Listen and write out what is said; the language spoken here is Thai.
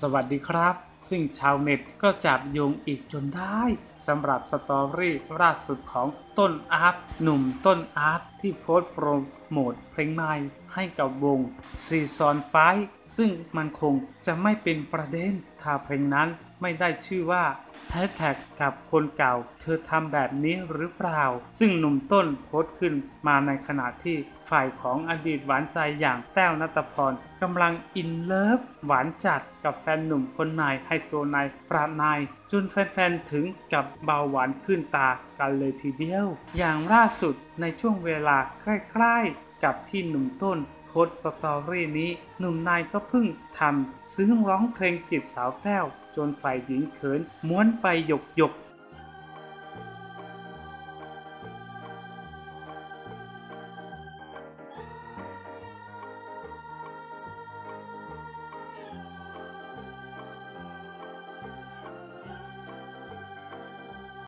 สวัสดีครับ ซึ่งชาวเน็ตก็จับโยงอีกจนได้สำหรับสตอรี่ล่าสุดของต้นอาร์ตหนุ่มต้นอาร์ตที่โพสต์โปรโมทเพลงใหม่ให้กับวง Season Five ซึ่งมันคงจะไม่เป็นประเด็นถ้าเพลงนั้น ไม่ได้ชื่อว่าแฮชแท็กกับคนเก่า เธอทำแบบนี้หรือเปล่า ซึ่งหนุ่มต้นโพสต์ขึ้นมาในขณะที่ฝ่ายของอดีตหวานใจอย่างแต้วณฐพรกำลังอินเลิฟหวานจัดกับแฟนหนุ่มคนในายไฮโซนายปราดนายจนแฟนๆถึงกับเบาหวานขึ้นตากันเลยทีเดียว อย่างล่าสุดในช่วงเวลาใกล้ๆกับที่หนุ่มต้น พสสตอรี่นี้ หนุ่มนายก็เพิ่งทำซึ้งร้องเพลงจีบสาวแก้ว จนฝ่ายหญิงเขิน ม้วนไปหยกหยก